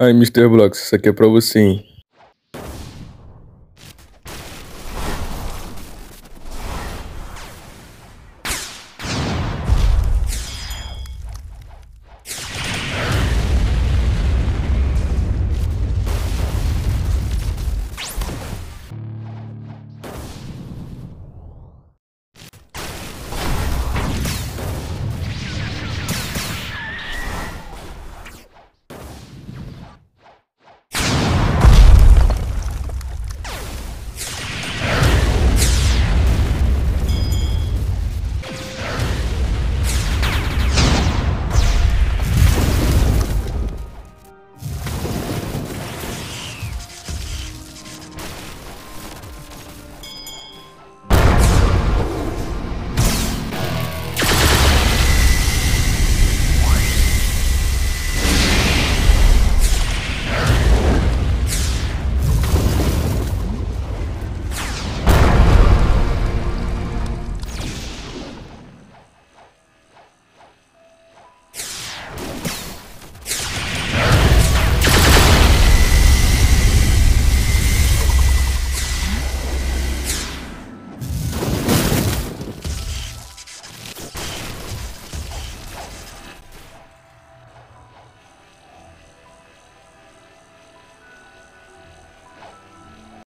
Aí, Mr. Blocks, isso aqui é pra você, hein?